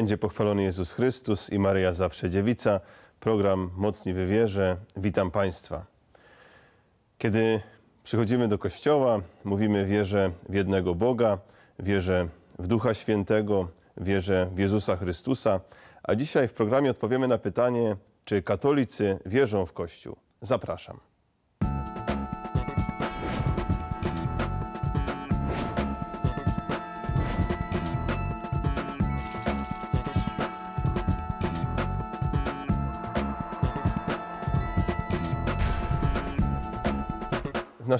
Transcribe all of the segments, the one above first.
będzie pochwalony Jezus Chrystus i Maryja Zawsze Dziewica. Program Mocni Wywierze. Witam Państwa. Kiedy przychodzimy do Kościoła, mówimy wierzę w jednego Boga, wierzę w Ducha Świętego, wierzę w Jezusa Chrystusa. A dzisiaj w programie odpowiemy na pytanie, czy katolicy wierzą w Kościół. Zapraszam.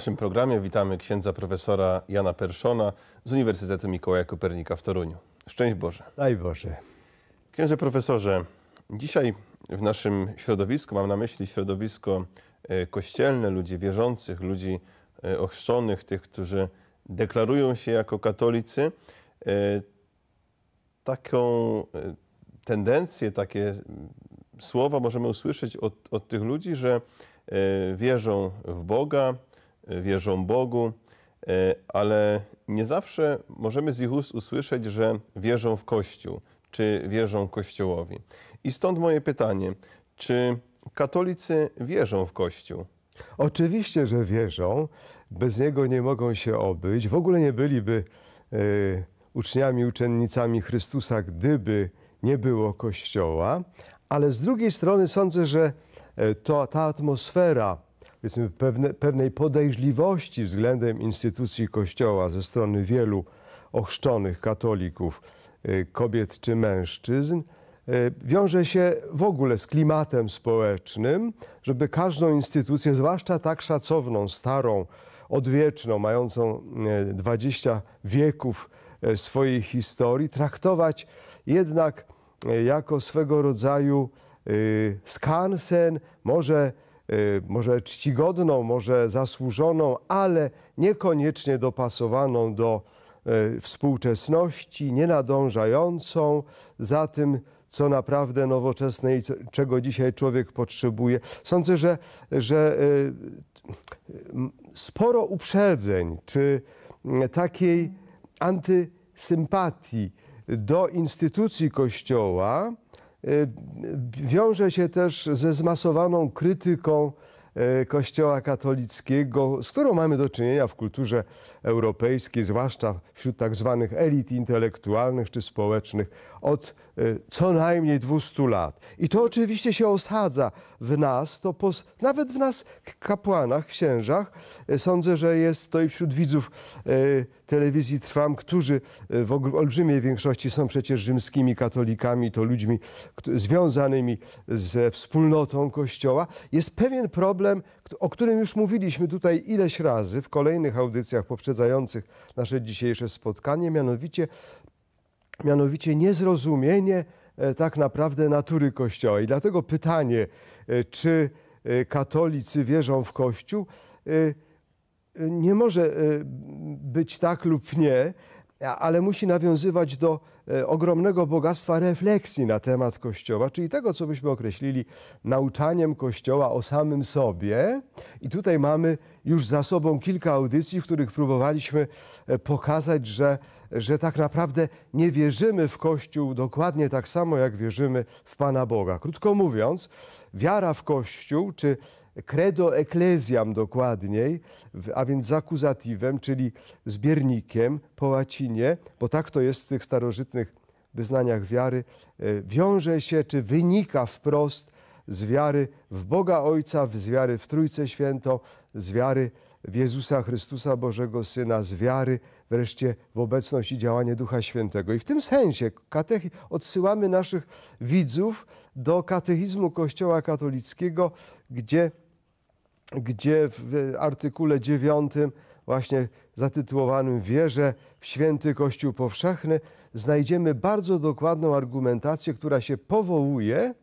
Naszym programie witamy księdza profesora Jana Perszona z Uniwersytetu Mikołaja Kopernika w Toruniu. Szczęść Boże. Daj Boże. Księże profesorze, dzisiaj w naszym środowisku, mam na myśli środowisko e, kościelne, ludzi wierzących, ludzi e, ochrzczonych, tych, którzy deklarują się jako katolicy, e, taką tendencję, takie słowa możemy usłyszeć od, od tych ludzi, że wierzą w Boga, wierzą Bogu, ale nie zawsze możemy z ich ust usłyszeć, że wierzą w Kościół, czy wierzą Kościołowi. I stąd moje pytanie, czy katolicy wierzą w Kościół? Oczywiście, że wierzą. Bez niego nie mogą się obyć. W ogóle nie byliby e, uczniami, uczennicami Chrystusa, gdyby nie było Kościoła. Ale z drugiej strony sądzę, że e, to, ta atmosfera powiedzmy, pewne, pewnej podejrzliwości względem instytucji Kościoła ze strony wielu ochrzczonych katolików, e, kobiet czy mężczyzn, e, wiąże się w ogóle z klimatem społecznym, żeby każdą instytucję, zwłaszcza tak szacowną, starą, odwieczną, mającą 20 wieków swojej historii, traktować jednak jako swego rodzaju skansen, może Y, może czcigodną, może zasłużoną, ale niekoniecznie dopasowaną do y, współczesności, nie nadążającą za tym, co naprawdę nowoczesne i czego dzisiaj człowiek potrzebuje. Sądzę, że, że y, sporo uprzedzeń czy takiej antysympatii do instytucji Kościoła Y, wiąże się też ze zmasowaną krytyką Kościoła katolickiego, z którą mamy do czynienia w kulturze europejskiej, zwłaszcza wśród tak zwanych elit intelektualnych czy społecznych, od e, co najmniej 200 lat. I to oczywiście się osadza w nas, to nawet w nas kapłanach, księżach. E, sądzę, że jest to i wśród widzów telewizji Trwam, którzy w olbrzymiej większości są przecież rzymskimi katolikami, to ludźmi związanymi ze wspólnotą Kościoła. Jest pewien problem, problem, o którym już mówiliśmy tutaj ileś razy w kolejnych audycjach poprzedzających nasze dzisiejsze spotkanie, mianowicie, mianowicie niezrozumienie e, tak naprawdę natury Kościoła. I dlatego pytanie, e, czy e, katolicy wierzą w Kościół, nie może być tak lub nie, ale musi nawiązywać do e, ogromnego bogactwa refleksji na temat Kościoła, czyli tego, co byśmy określili nauczaniem Kościoła o samym sobie. I tutaj mamy już za sobą kilka audycji, w których próbowaliśmy e, pokazać, że, że tak naprawdę nie wierzymy w Kościół dokładnie tak samo, jak wierzymy w Pana Boga. Krótko mówiąc, wiara w Kościół, czy credo ecclesiam dokładniej, a więc z akuzatywem, czyli zbiernikiem po łacinie, bo tak to jest w tych starożytnych wyznaniach wiary, e, wiąże się czy wynika wprost z wiary w Boga Ojca, z wiary w Trójcę Świętą, z wiary w Jezusa Chrystusa, Bożego Syna, z wiary wreszcie w obecność i działanie Ducha Świętego. I w tym sensie odsyłamy naszych widzów do katechizmu Kościoła katolickiego, gdzie, gdzie w artykule 9 właśnie zatytułowanym Wierze w święty Kościół powszechny znajdziemy bardzo dokładną argumentację, która się powołuje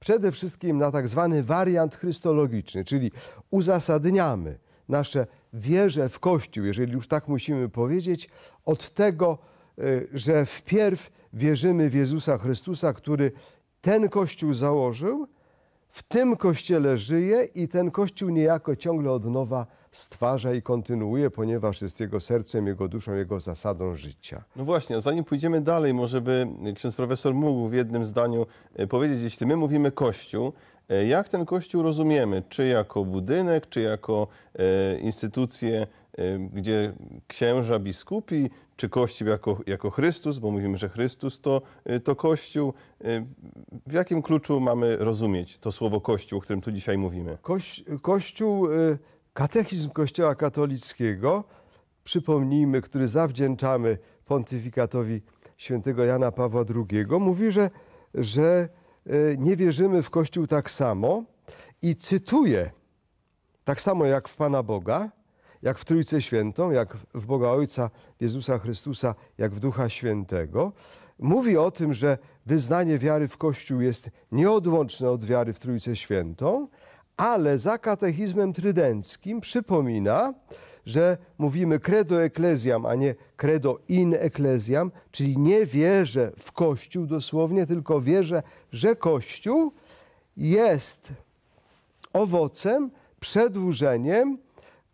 przede wszystkim na tak zwany wariant chrystologiczny, czyli uzasadniamy nasze wierze w Kościół, jeżeli już tak musimy powiedzieć, od tego, y, że wpierw wierzymy w Jezusa Chrystusa, który ten Kościół założył, w tym kościele żyje i ten kościół niejako ciągle od nowa stwarza i kontynuuje, ponieważ jest jego sercem, jego duszą, jego zasadą życia. No właśnie, a zanim pójdziemy dalej, może by ksiądz profesor mógł w jednym zdaniu e, powiedzieć, jeśli my mówimy Kościół, e, jak ten Kościół rozumiemy? Czy jako budynek, czy jako e, instytucję, e, gdzie księża, biskupi, czy Kościół jako, jako Chrystus, bo mówimy, że Chrystus to, e, to Kościół. W jakim kluczu mamy rozumieć to słowo Kościół, o którym tu dzisiaj mówimy? Koś, kościół, y, katechizm Kościoła katolickiego, przypomnijmy, który zawdzięczamy pontyfikatowi świętego Jana Pawła II, mówi, że, że y, nie wierzymy w Kościół tak samo i cytuje, tak samo jak w Pana Boga, jak w Trójcę Świętą, jak w Boga Ojca, Jezusa Chrystusa, jak w Ducha Świętego. Mówi o tym, że wyznanie wiary w Kościół jest nieodłączne od wiary w Trójcę Świętą, ale za katechizmem trydenckim przypomina, że mówimy credo ecclesiam, a nie credo in ecclesiam, czyli nie wierzę w Kościół dosłownie, tylko wierzę, że Kościół jest owocem, przedłużeniem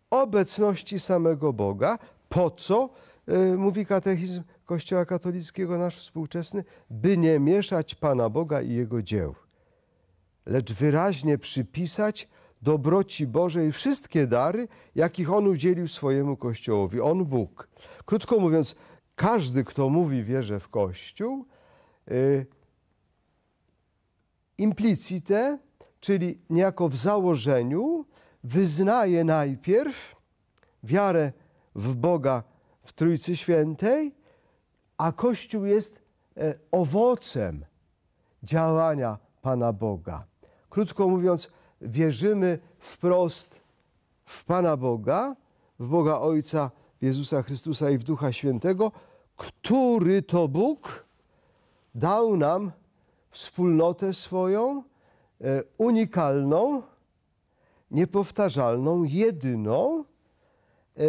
obecności samego Boga. Po co, y, mówi katechizm Kościoła katolickiego nasz współczesny, by nie mieszać Pana Boga i Jego dzieł, lecz wyraźnie przypisać dobroci Bożej wszystkie dary, jakich On udzielił swojemu Kościołowi. On Bóg. Krótko mówiąc, każdy, kto mówi wierzę w Kościół, y, implicite, czyli niejako w założeniu, wyznaje najpierw wiarę w Boga w Trójcy Świętej, a Kościół jest e, owocem działania Pana Boga. Krótko mówiąc, wierzymy wprost w Pana Boga, w Boga Ojca, Jezusa Chrystusa i w Ducha Świętego, który to Bóg dał nam wspólnotę swoją, e, unikalną, niepowtarzalną, jedyną, e,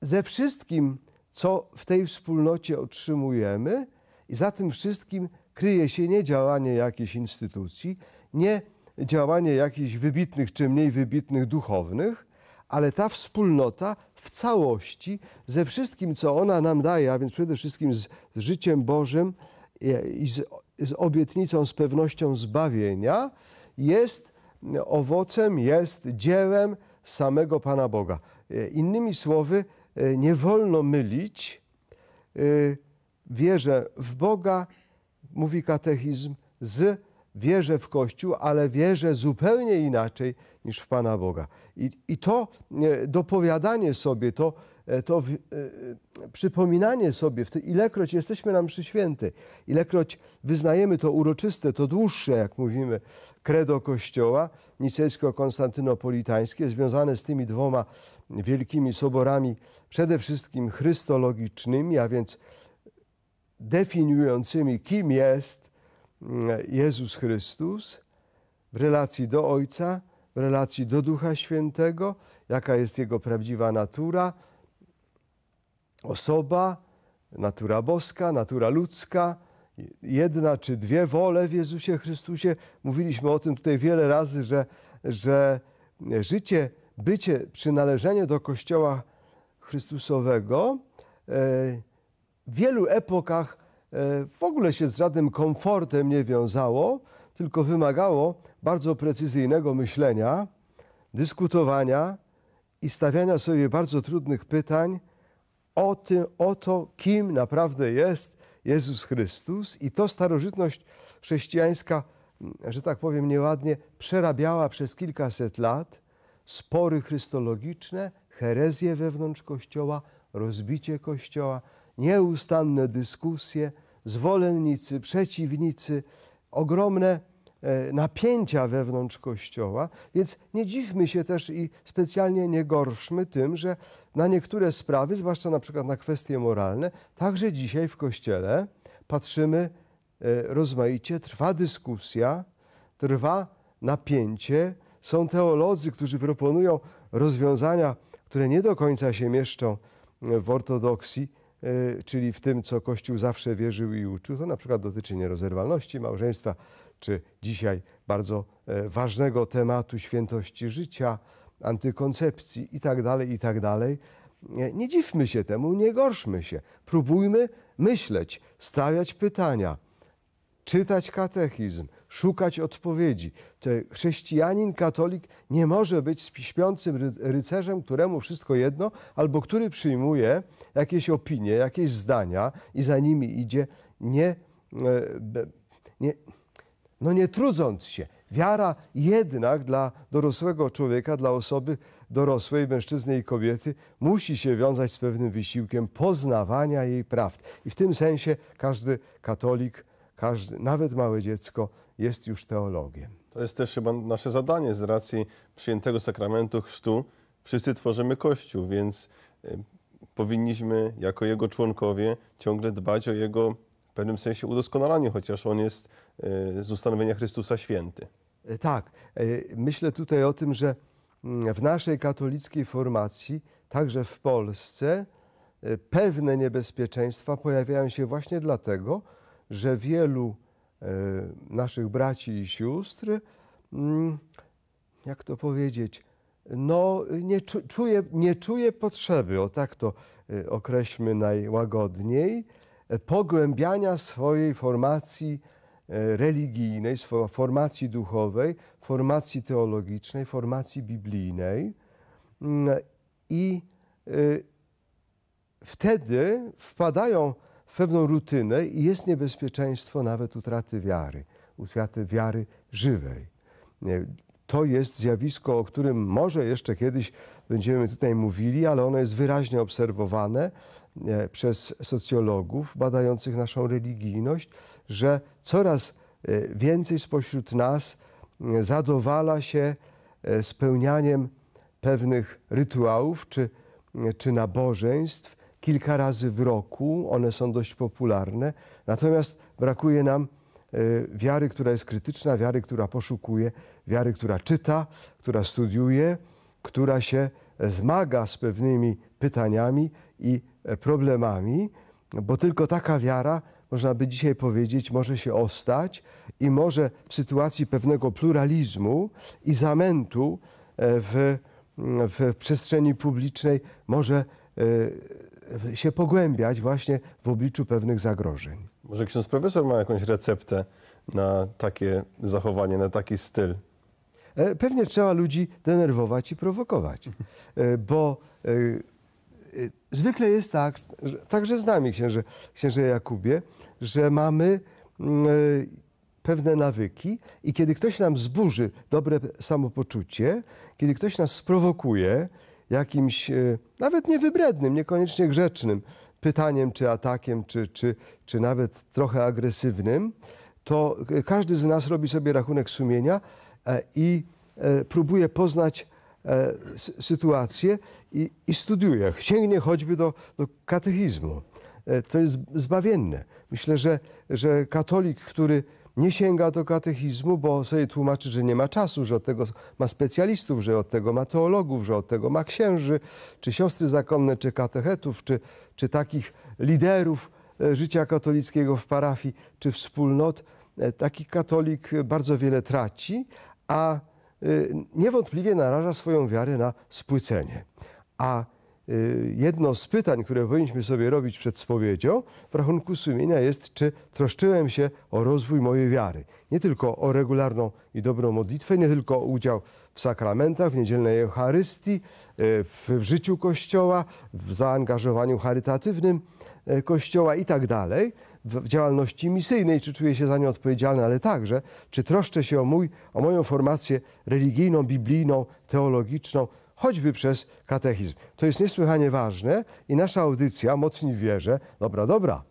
ze wszystkim, co w tej wspólnocie otrzymujemy, i za tym wszystkim kryje się nie działanie jakiejś instytucji, nie działanie jakichś wybitnych czy mniej wybitnych duchownych, ale ta wspólnota w całości, ze wszystkim, co ona nam daje, a więc przede wszystkim z, z życiem Bożym i z, z obietnicą, z pewnością zbawienia, jest owocem, jest dziełem samego Pana Boga. Innymi słowy, nie wolno mylić wierzę w Boga, mówi katechizm, z wierzę w Kościół, ale wierzę zupełnie inaczej niż w Pana Boga. I, i to e, dopowiadanie sobie, to, e, to w, e, przypominanie sobie, w te, ilekroć jesteśmy nam przy świętej, ilekroć wyznajemy to uroczyste, to dłuższe, jak mówimy, credo Kościoła, nicejsko-konstantynopolitańskie, związane z tymi dwoma wielkimi soborami, przede wszystkim chrystologicznymi, a więc definiującymi, kim jest mm, Jezus Chrystus w relacji do Ojca, w relacji do Ducha Świętego, jaka jest Jego prawdziwa natura, osoba, natura boska, natura ludzka, jedna czy dwie wole w Jezusie Chrystusie. Mówiliśmy o tym tutaj wiele razy, że, że życie, bycie, przynależenie do Kościoła Chrystusowego e, w wielu epokach e, w ogóle się z żadnym komfortem nie wiązało, tylko wymagało bardzo precyzyjnego myślenia, dyskutowania i stawiania sobie bardzo trudnych pytań o, tym, o to, kim naprawdę jest Jezus Chrystus. I to starożytność chrześcijańska, że tak powiem nieładnie, przerabiała przez kilkaset lat. Spory chrystologiczne, herezje wewnątrz Kościoła, rozbicie Kościoła, nieustanne dyskusje, zwolennicy, przeciwnicy, ogromne napięcia wewnątrz Kościoła, więc nie dziwmy się też i specjalnie nie gorszmy tym, że na niektóre sprawy, zwłaszcza na przykład na kwestie moralne, także dzisiaj w Kościele patrzymy e, rozmaicie, trwa dyskusja, trwa napięcie, są teolodzy, którzy proponują rozwiązania, które nie do końca się mieszczą w ortodoksji, czyli w tym, co Kościół zawsze wierzył i uczył. To na przykład dotyczy nierozerwalności małżeństwa, czy dzisiaj bardzo e, ważnego tematu świętości życia, antykoncepcji itd., itd. Nie, nie dziwmy się temu, nie gorszmy się. Próbujmy myśleć, stawiać pytania, czytać katechizm, szukać odpowiedzi. To chrześcijanin, katolik nie może być śpiącym ry- rycerzem, któremu wszystko jedno, albo który przyjmuje jakieś opinie, jakieś zdania i za nimi idzie, nie, e, be- nie, no nie trudząc się. Wiara jednak dla dorosłego człowieka, dla osoby dorosłej, mężczyzny i kobiety, musi się wiązać z pewnym wysiłkiem poznawania jej prawd. I w tym sensie każdy katolik, każdy, nawet małe dziecko jest już teologiem. To jest też chyba nasze zadanie z racji przyjętego sakramentu chrztu. Wszyscy tworzymy Kościół, więc y, powinniśmy jako jego członkowie ciągle dbać o jego w pewnym sensie udoskonalanie, chociaż on jest z ustanowienia Chrystusa święty. E, Tak, e, myślę tutaj o tym, że mm, w naszej katolickiej formacji, także w Polsce, e, pewne niebezpieczeństwa pojawiają się właśnie dlatego, że wielu naszych braci i sióstr, mm, jak to powiedzieć, no, nie, czu, czuje, nie czuje potrzeby, o tak to określmy najłagodniej, pogłębiania swojej formacji religijnej, swojej formacji duchowej, formacji teologicznej, formacji biblijnej. Mm, I y, wtedy wpadają w pewną rutynę i jest niebezpieczeństwo nawet utraty wiary, utraty wiary żywej. To jest zjawisko, o którym może jeszcze kiedyś będziemy tutaj mówili, ale ono jest wyraźnie obserwowane e, przez socjologów badających naszą religijność, że coraz e, więcej spośród nas zadowala się e, spełnianiem pewnych rytuałów czy, czy nabożeństw kilka razy w roku. One są dość popularne. Natomiast brakuje nam e, wiary, która jest krytyczna, wiary, która poszukuje, wiary, która czyta, która studiuje, która się zmaga z pewnymi pytaniami i problemami, bo tylko taka wiara, można by dzisiaj powiedzieć, może się ostać i może w sytuacji pewnego pluralizmu i zamętu e, w, w przestrzeni publicznej może e, się pogłębiać właśnie w obliczu pewnych zagrożeń. Może ksiądz profesor ma jakąś receptę na takie zachowanie, na taki styl? E, Pewnie trzeba ludzi denerwować i prowokować, bo zwykle jest tak, że, także z nami, księże, księże Jakubie, że mamy e, pewne nawyki i kiedy ktoś nam zburzy dobre samopoczucie, kiedy ktoś nas sprowokuje jakimś e, nawet niewybrednym, niekoniecznie grzecznym pytaniem, czy atakiem, czy, czy, czy nawet trochę agresywnym, to e, każdy z nas robi sobie rachunek sumienia i próbuje poznać sytuację i, i studiuje. Sięgnie choćby do, do katechizmu. E, To jest zbawienne. Myślę, że, że katolik, który nie sięga do katechizmu, bo sobie tłumaczy, że nie ma czasu, że od tego ma specjalistów, że od tego ma teologów, że od tego ma księży, czy siostry zakonne, czy katechetów, czy, czy takich liderów e, życia katolickiego w parafii, czy wspólnot. E, Taki katolik bardzo wiele traci, a niewątpliwie naraża swoją wiarę na spłycenie. A y, jedno z pytań, które powinniśmy sobie robić przed spowiedzią w rachunku sumienia jest, czy troszczyłem się o rozwój mojej wiary. Nie tylko o regularną i dobrą modlitwę, nie tylko o udział w sakramentach, w niedzielnej Eucharystii, y, w, w życiu Kościoła, w zaangażowaniu charytatywnym y, Kościoła i tak dalej, w działalności misyjnej, czy czuję się za nią odpowiedzialny, ale także, czy troszczę się o, mój, o moją formację religijną, biblijną, teologiczną, choćby przez katechizm. To jest niesłychanie ważne i nasza audycja Mocni w wierze, dobra, dobra.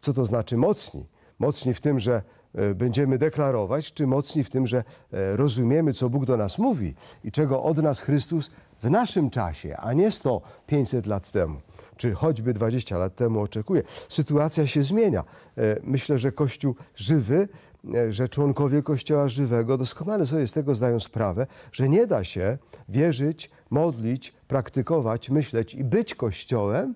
Co to znaczy mocni? Mocni w tym, że e, będziemy deklarować, czy mocni w tym, że e, rozumiemy, co Bóg do nas mówi i czego od nas Chrystus w naszym czasie, a nie 100, 500 lat temu, czy choćby 20 lat temu oczekuje. Sytuacja się zmienia. E, Myślę, że Kościół żywy, e, że członkowie Kościoła żywego doskonale sobie z tego zdają sprawę, że nie da się wierzyć, modlić, praktykować, myśleć i być Kościołem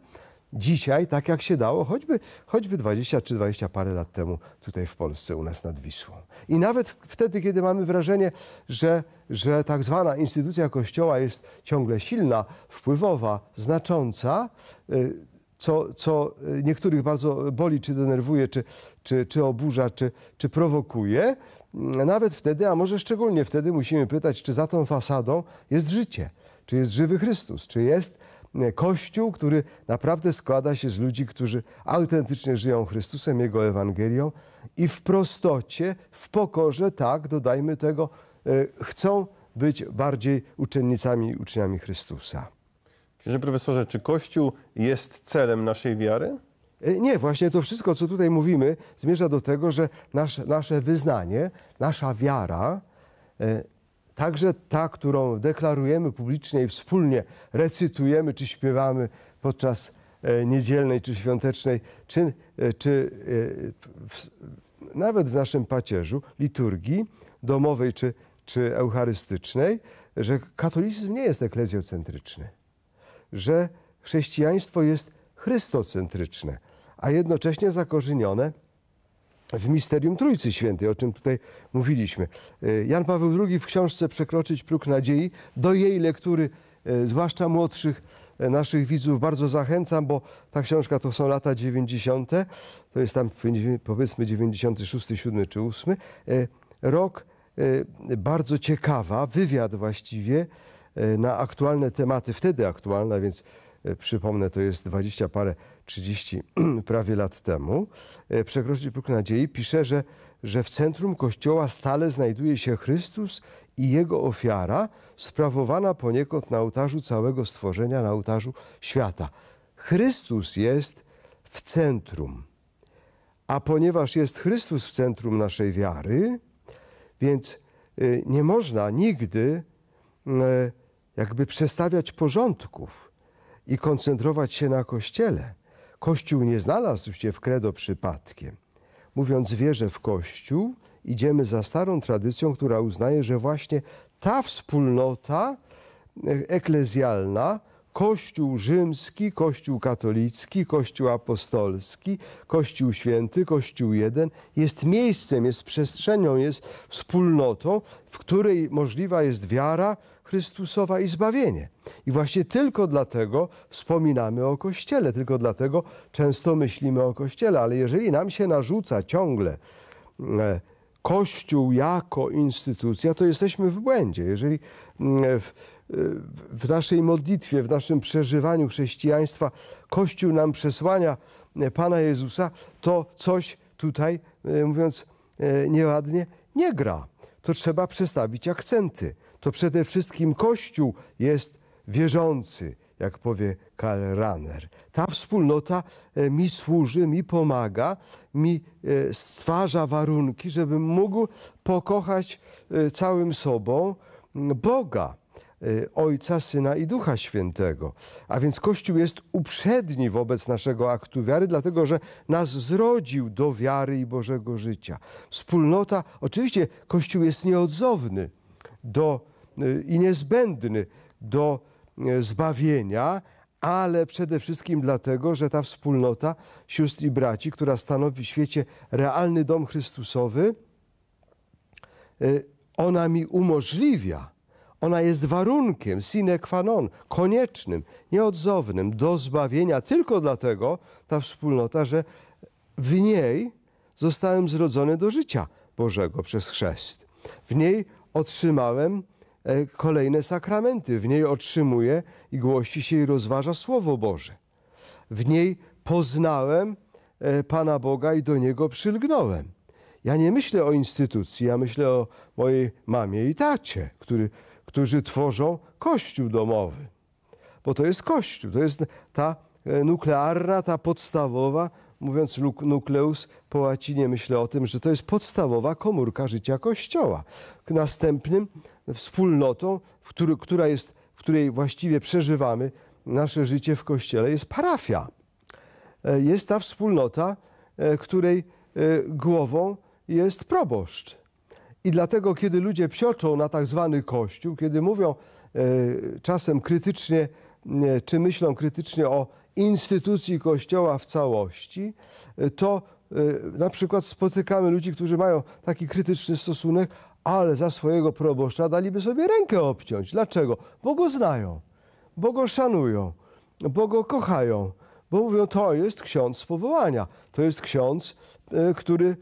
dzisiaj tak, jak się dało, choćby, choćby 20 czy 20 parę lat temu tutaj w Polsce, u nas nad Wisłą. I nawet wtedy, kiedy mamy wrażenie, że, że tak zwana instytucja Kościoła jest ciągle silna, wpływowa, znacząca, y, co, co niektórych bardzo boli, czy denerwuje, czy, czy, czy oburza, czy, czy prowokuje, nawet wtedy, a może szczególnie wtedy musimy pytać, czy za tą fasadą jest życie, czy jest żywy Chrystus, czy jest Kościół, który naprawdę składa się z ludzi, którzy autentycznie żyją Chrystusem, Jego Ewangelią i w prostocie, w pokorze, tak, dodajmy tego, e, chcą być bardziej uczennicami i uczniami Chrystusa. Księże profesorze, czy Kościół jest celem naszej wiary? E, Nie, właśnie to wszystko, co tutaj mówimy, zmierza do tego, że nasze, nasze wyznanie, nasza wiara, e, także ta, którą deklarujemy publicznie i wspólnie recytujemy czy śpiewamy podczas e, niedzielnej czy świątecznej, czy, e, czy e, w, nawet w naszym pacierzu, liturgii domowej czy, czy eucharystycznej, że katolicyzm nie jest eklezjocentryczny że chrześcijaństwo jest chrystocentryczne, a jednocześnie zakorzenione w misterium Trójcy Świętej, o czym tutaj mówiliśmy. E, Jan Paweł II w książce Przekroczyć próg nadziei, do jej lektury, e, zwłaszcza młodszych e, naszych widzów, bardzo zachęcam, bo ta książka to są lata 90., to jest tam powiedzmy 96, 7 czy 8. Rok bardzo ciekawa, wywiad właściwie, na aktualne tematy, wtedy aktualne, więc przypomnę, to jest dwadzieścia parę, trzydzieści prawie lat temu, e, Przekroczyć próg nadziei, pisze, że, że w centrum Kościoła stale znajduje się Chrystus i Jego ofiara, sprawowana poniekąd na ołtarzu całego stworzenia, na ołtarzu świata. Chrystus jest w centrum. A ponieważ jest Chrystus w centrum naszej wiary, więc nie można nigdy jakby przestawiać porządków i koncentrować się na Kościele. Kościół nie znalazł się w credo przypadkiem. Mówiąc wierzę w Kościół, idziemy za starą tradycją, która uznaje, że właśnie ta wspólnota eklezjalna, Kościół rzymski, Kościół katolicki, Kościół apostolski, Kościół święty, Kościół jeden jest miejscem, jest przestrzenią, jest wspólnotą, w której możliwa jest wiara, Chrystusowa i zbawienie. I właśnie tylko dlatego wspominamy o Kościele, tylko dlatego często myślimy o Kościele, ale jeżeli nam się narzuca ciągle e, Kościół jako instytucja, to jesteśmy w błędzie. Jeżeli mm, w, w naszej modlitwie, w naszym przeżywaniu chrześcijaństwa Kościół nam przesłania e, Pana Jezusa, to coś tutaj, e, mówiąc nieładnie, nie gra. To trzeba przestawić akcenty to przede wszystkim Kościół jest wierzący, jak powie Karl Rahner. Ta wspólnota e, mi służy, mi pomaga, mi e, stwarza warunki, żebym mógł pokochać e, całym sobą Boga. Ojca, Syna i Ducha Świętego. A więc Kościół jest uprzedni wobec naszego aktu wiary, dlatego że nas zrodził do wiary i Bożego życia. Wspólnota, oczywiście Kościół jest nieodzowny do Y, i niezbędny do y, zbawienia, ale przede wszystkim dlatego, że ta wspólnota sióstr i braci, która stanowi w świecie realny dom Chrystusowy, y, ona mi umożliwia, ona jest warunkiem sine qua non, koniecznym, nieodzownym do zbawienia tylko dlatego, ta wspólnota, że w niej zostałem zrodzony do życia Bożego przez chrzest. W niej otrzymałem E, kolejne sakramenty. W niej otrzymuje i głosi się i rozważa Słowo Boże. W niej poznałem e, Pana Boga i do Niego przylgnąłem. Ja nie myślę o instytucji, ja myślę o mojej mamie i tacie, który, którzy tworzą kościół domowy. Bo to jest kościół, to jest ta e, nuklearna, ta podstawowa, mówiąc nukleus po łacinie, myślę o tym, że to jest podstawowa komórka życia Kościoła. Następnym wspólnotą, który, która jest, w której właściwie przeżywamy nasze życie w Kościele, jest parafia. E, jest ta wspólnota, e, której głową jest proboszcz. I dlatego, kiedy ludzie psioczą na tak zwany Kościół, kiedy mówią czasem krytycznie, czy myślą krytycznie o instytucji Kościoła w całości, y, to na przykład spotykamy ludzi, którzy mają taki krytyczny stosunek, ale za swojego proboszcza daliby sobie rękę obciąć. Dlaczego? Bo go znają, bo go szanują, bo go kochają, bo mówią, to jest ksiądz z powołania, to jest ksiądz, który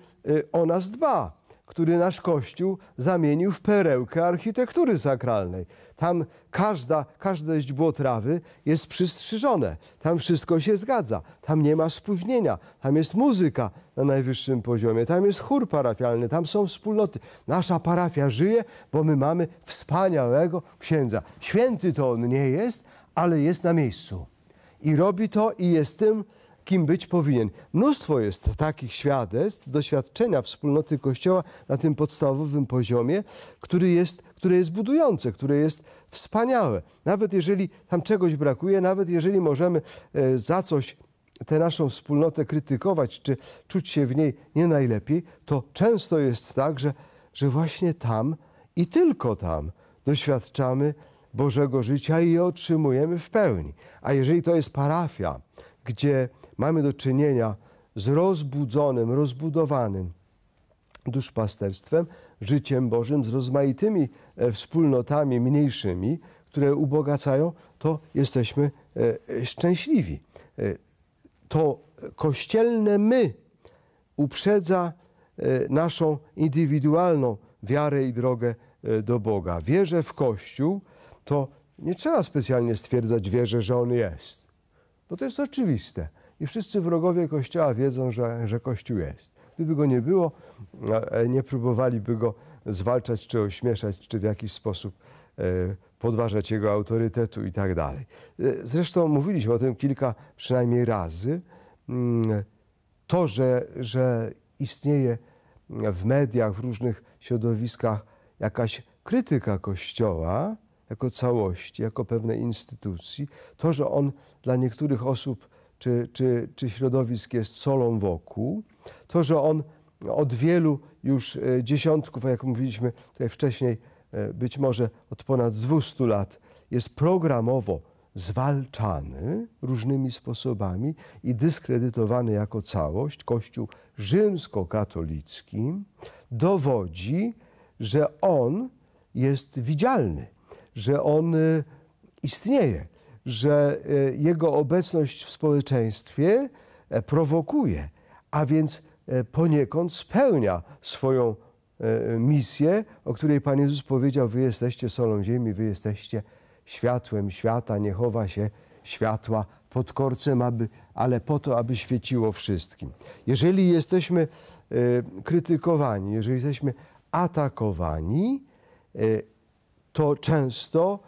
o nas dba który nasz Kościół zamienił w perełkę architektury sakralnej. Tam każda, każde źdźbło trawy jest przystrzyżone. Tam wszystko się zgadza. Tam nie ma spóźnienia. Tam jest muzyka na najwyższym poziomie. Tam jest chór parafialny. Tam są wspólnoty. Nasza parafia żyje, bo my mamy wspaniałego księdza. Święty to on nie jest, ale jest na miejscu. I robi to i jest tym, kim być powinien. Mnóstwo jest takich świadectw, doświadczenia wspólnoty Kościoła na tym podstawowym poziomie, który jest, które jest budujące, które jest wspaniałe. Nawet jeżeli tam czegoś brakuje, nawet jeżeli możemy e, za coś tę naszą wspólnotę krytykować, czy czuć się w niej nie najlepiej, to często jest tak, że, że właśnie tam i tylko tam doświadczamy Bożego życia i je otrzymujemy w pełni. A jeżeli to jest parafia, gdzie mamy do czynienia z rozbudzonym, rozbudowanym duszpasterstwem, życiem Bożym, z rozmaitymi e, wspólnotami mniejszymi, które ubogacają, to jesteśmy e, szczęśliwi. E, to kościelne my uprzedza naszą indywidualną wiarę i drogę do Boga. Wierzę w Kościół, to nie trzeba specjalnie stwierdzać wierzę, że On jest, bo to jest oczywiste i wszyscy wrogowie Kościoła wiedzą, że, że Kościół jest. Gdyby go nie było, nie próbowaliby go zwalczać, czy ośmieszać, czy w jakiś sposób e, podważać jego autorytetu i tak dalej. E, zresztą mówiliśmy o tym kilka przynajmniej razy. Mm, to, że, że istnieje w mediach, w różnych środowiskach jakaś krytyka Kościoła jako całości, jako pewnej instytucji, to, że on dla niektórych osób czy, czy, czy środowisk jest solą wokół. To, że on od wielu już e, dziesiątków, a jak mówiliśmy tutaj wcześniej, e, być może od ponad 200 lat, jest programowo zwalczany różnymi sposobami i dyskredytowany jako całość, Kościół rzymskokatolicki, dowodzi, że on jest widzialny, że on e, istnieje, że e, jego obecność w społeczeństwie e, prowokuje, a więc e, poniekąd spełnia swoją misję, o której Pan Jezus powiedział: Wy jesteście solą ziemi, wy jesteście światłem świata, nie chowa się światła pod korcem, aby, ale po to, aby świeciło wszystkim. Jeżeli jesteśmy krytykowani, jeżeli jesteśmy atakowani, to często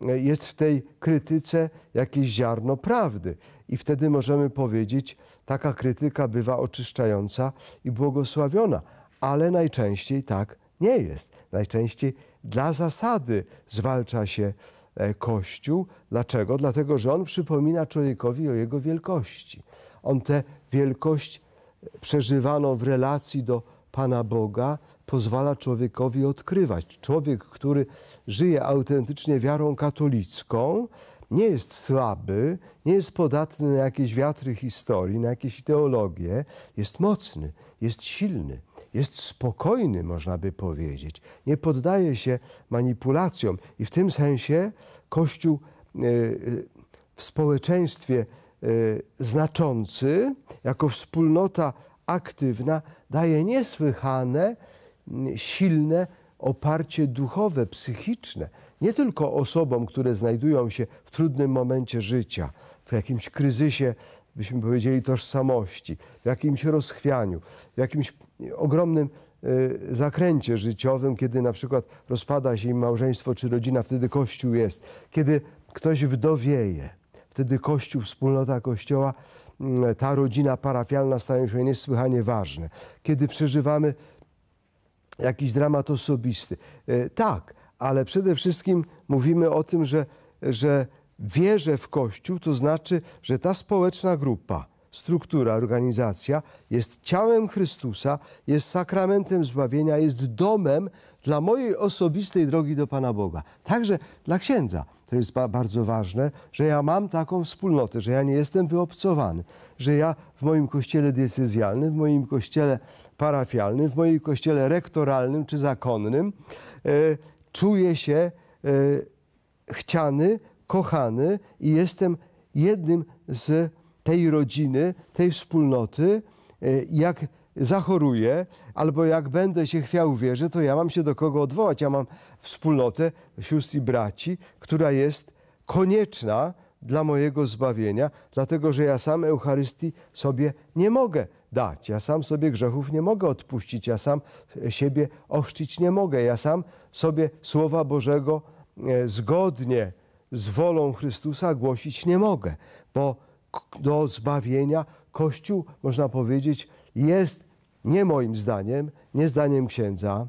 jest w tej krytyce jakieś ziarno prawdy. I wtedy możemy powiedzieć, taka krytyka bywa oczyszczająca i błogosławiona, ale najczęściej tak nie jest. Najczęściej dla zasady zwalcza się e, Kościół. Dlaczego? Dlatego, że on przypomina człowiekowi o jego wielkości. On tę wielkość e, przeżywaną w relacji do Pana Boga pozwala człowiekowi odkrywać. Człowiek, który żyje autentycznie wiarą katolicką, nie jest słaby, nie jest podatny na jakieś wiatry historii, na jakieś teologie, jest mocny, jest silny, jest spokojny, można by powiedzieć. Nie poddaje się manipulacjom i w tym sensie Kościół e, e, w społeczeństwie e, znaczący, jako wspólnota aktywna, daje niesłychane, silne oparcie duchowe, psychiczne, nie tylko osobom, które znajdują się w trudnym momencie życia, w jakimś kryzysie, byśmy powiedzieli, tożsamości, w jakimś rozchwianiu, w jakimś ogromnym y, zakręcie życiowym, kiedy na przykład rozpada się im małżeństwo czy rodzina, wtedy Kościół jest. Kiedy ktoś wdowieje, wtedy Kościół, wspólnota Kościoła, mm, ta rodzina parafialna stają się niesłychanie ważne. Kiedy przeżywamy jakiś dramat osobisty. E, tak, ale przede wszystkim mówimy o tym, że, że wierzę w Kościół, to znaczy, że ta społeczna grupa, struktura, organizacja jest ciałem Chrystusa, jest sakramentem zbawienia, jest domem dla mojej osobistej drogi do Pana Boga. Także dla księdza. To jest ba- bardzo ważne, że ja mam taką wspólnotę, że ja nie jestem wyobcowany, że ja w moim kościele diecezjalnym, w moim kościele parafialnym, w moim kościele rektoralnym czy zakonnym e, czuję się e, chciany, kochany i jestem jednym z tej rodziny, tej wspólnoty. E, Jak zachoruję, albo jak będę się chwiał wierze, to ja mam się do kogo odwołać. Ja mam wspólnotę sióstr i braci, która jest konieczna dla mojego zbawienia, dlatego że ja sam Eucharystii sobie nie mogę dać. Ja sam sobie grzechów nie mogę odpuścić, ja sam siebie ochrzcić nie mogę, ja sam sobie Słowa Bożego e, zgodnie z wolą Chrystusa głosić nie mogę, bo do zbawienia Kościół, można powiedzieć, jest nie moim zdaniem, nie zdaniem księdza,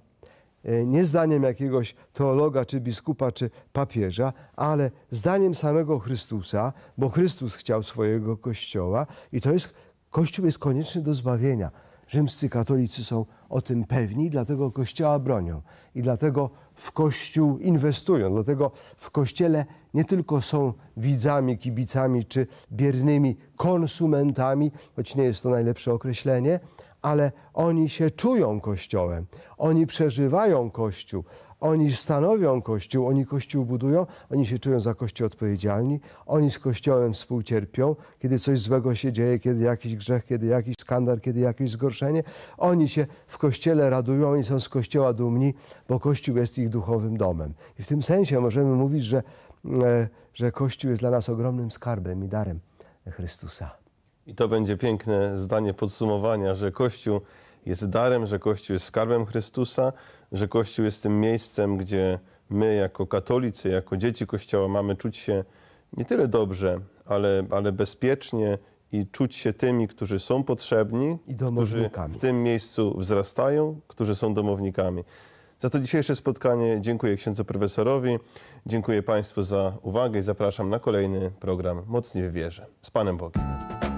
e, nie zdaniem jakiegoś teologa, czy biskupa, czy papieża, ale zdaniem samego Chrystusa, bo Chrystus chciał swojego Kościoła i to jest, Kościół jest konieczny do zbawienia. Rzymscy katolicy są o tym pewni, dlatego Kościoła bronią i dlatego w Kościół inwestują. Dlatego w Kościele nie tylko są widzami, kibicami czy biernymi konsumentami, choć nie jest to najlepsze określenie, ale oni się czują Kościołem, oni przeżywają Kościół, oni stanowią Kościół, oni Kościół budują, oni się czują za Kościół odpowiedzialni, oni z Kościołem współcierpią, kiedy coś złego się dzieje, kiedy jakiś grzech, kiedy jakiś skandal, kiedy jakieś zgorszenie. Oni się w Kościele radują, oni są z Kościoła dumni, bo Kościół jest ich duchowym domem. I w tym sensie możemy mówić, że, e, że Kościół jest dla nas ogromnym skarbem i darem Chrystusa. I to będzie piękne zdanie podsumowania, że Kościół jest darem, że Kościół jest skarbem Chrystusa, że Kościół jest tym miejscem, gdzie my jako katolicy, jako dzieci Kościoła mamy czuć się nie tyle dobrze, ale, ale bezpiecznie i czuć się tymi, którzy są potrzebni, I którzy w tym miejscu wzrastają, którzy są domownikami. Za to dzisiejsze spotkanie dziękuję księdzu profesorowi, dziękuję Państwu za uwagę i zapraszam na kolejny program Mocniej w wierze. Z Panem Bogiem.